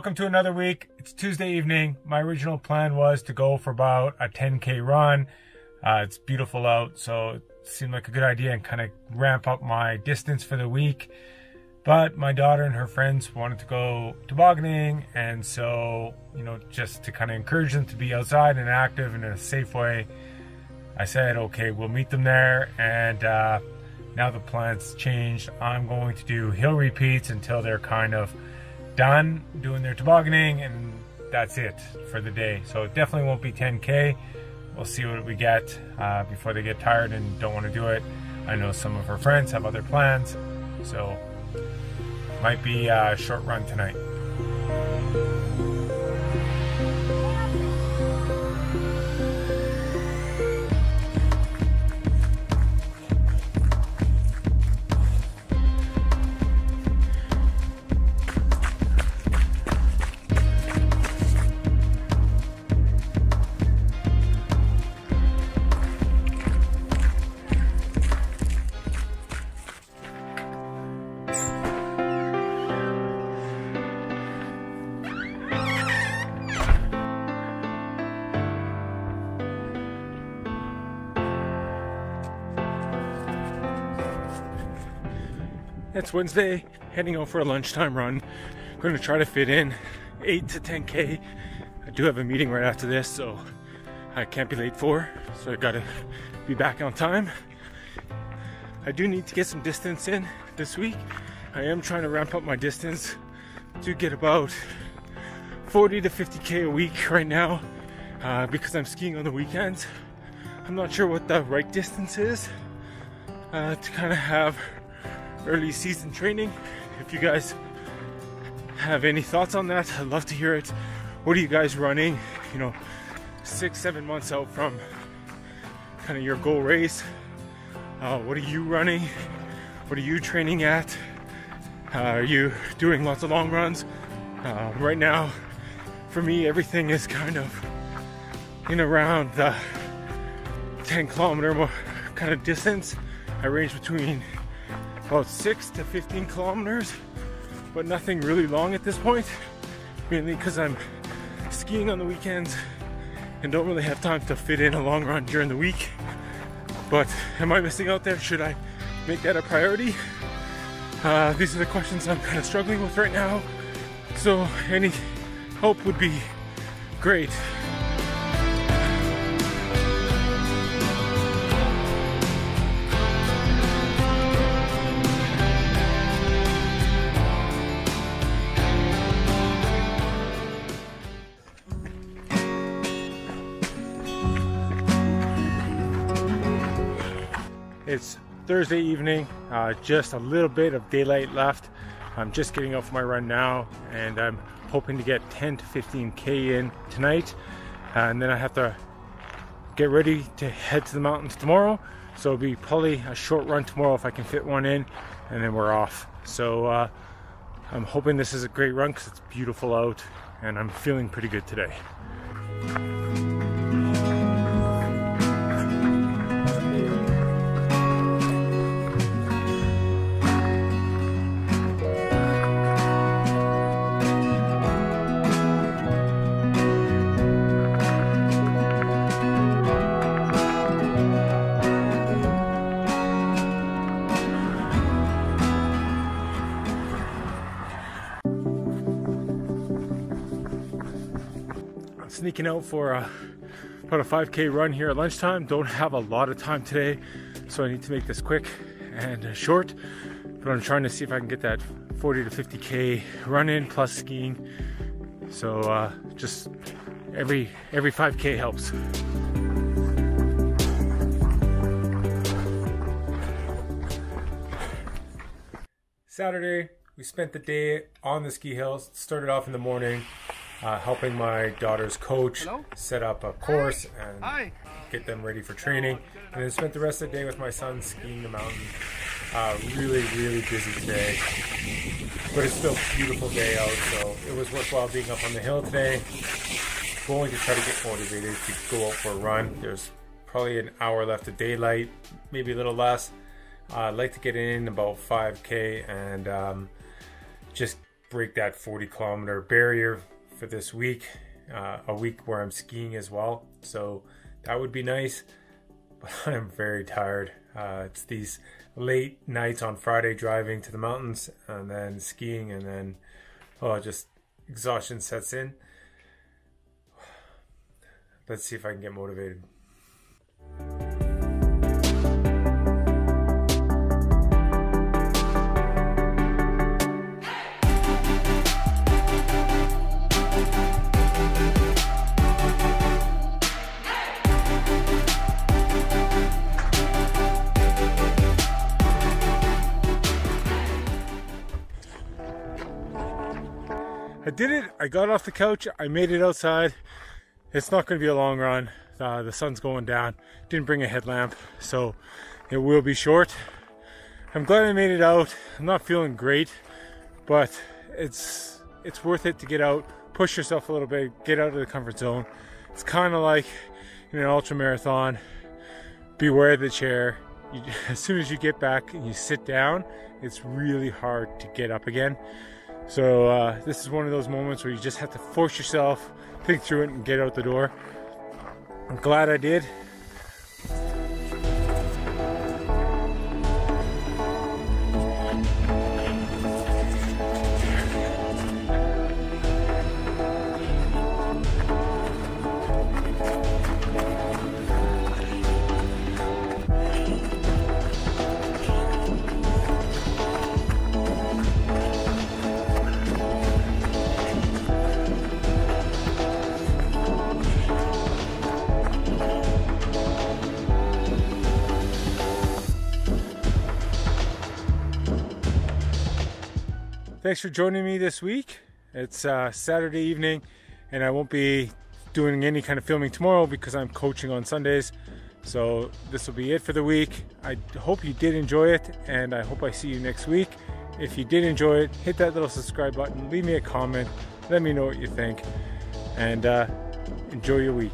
welcome to another week. It's Tuesday evening. My original plan was to go for about a 10k run. Uh, it's beautiful out, so it seemed like a good idea and kind of ramp up my distance for the week. But my daughter and her friends wanted to go tobogganing, and so, you know, just to kind of encourage them to be outside and active in a safe way, I said, okay, we'll meet them there. And uh, now the plan's changed. I'm going to do hill repeats until they're kind of done doing their tobogganing, and that's it for the day. So it definitely won't be 10K. We'll see what we get uh, before they get tired and don't want to do it. I know some of her friends have other plans, so might be a short run tonight. It's Wednesday, heading out for a lunchtime run. To try to fit in 8 to 10k. I do have a meeting right after this, so I can't be late for, so I gotta be back on time. I do need to get some distance in this week. I am trying to ramp up my distance to get about 40 to 50k a week right now uh, because I'm skiing on the weekends. I'm not sure what the right distance is uh, to kind of have early season training. If you guys have any thoughts on that, I'd love to hear it. What are you guys running? You know, six, seven months out from kind of your goal race. Uh, what are you running? What are you training at? Uh, are you doing lots of long runs? Uh, right now, for me, everything is kind of in around the 10 kilometer kind of distance. I range between about 6 to 15 kilometers, but nothing really long at this point, mainly because I'm skiing on the weekends and don't really have time to fit in a long run during the week. But am I missing out there? Should I make that a priority? Uh, these are the questions I'm kind of struggling with right now. So any help would be great. It's Thursday evening, uh, just a little bit of daylight left. I'm just getting off my run now, and I'm hoping to get 10 to 15k in tonight. Uh, and then I have to get ready to head to the mountains tomorrow. So it'll be probably a short run tomorrow if I can fit one in, and then we're off. So uh, I'm hoping this is a great run because it's beautiful out, and I'm feeling pretty good today. Sneaking out for a, about a 5k run here at lunchtime. Don't have a lot of time today, so I need to make this quick and short. But I'm trying to see if I can get that 40 to 50k run in plus skiing. So uh, just every every 5k helps. Saturday, we spent the day on the ski hills. Started off in the morning, uh, helping my daughter's coach Hello? set up a course and Hi. get them ready for training. And then spent the rest of the day with my son skiing the mountain. Uh, really, really busy today. But it's still a beautiful day out, so it was worthwhile being up on the hill today. Going to try to get motivated to go out for a run. There's probably an hour left of daylight, maybe a little less. Uh, I'd like to get in about 5k and um, just break that 40 kilometer barrier for this week, uh, a week where I'm skiing as well. So that would be nice. But I'm very tired. Uh, it's these late nights on Friday driving to the mountains and then skiing, and then oh, just exhaustion sets in. Let's see if I can get motivated. I did it. I got off the couch. I made it outside. It's not going to be a long run. Uh, the sun's going down. Didn't bring a headlamp, so it will be short. I'm glad I made it out. I'm not feeling great, but it's it's worth it to get out, push yourself a little bit, get out of the comfort zone. It's kind of like in an ultra marathon. Beware the chair. You, as soon as you get back and you sit down, it's really hard to get up again. So uh, this is one of those moments where you just have to force yourself, think through it, and get out the door. I'm glad I did. Thanks for joining me this week. It's uh, Saturday evening, and I won't be doing any kind of filming tomorrow because I'm coaching on Sundays. So this will be it for the week. I hope you did enjoy it, and I hope I see you next week. If you did enjoy it, hit that little subscribe button, leave me a comment, let me know what you think, and uh, enjoy your week.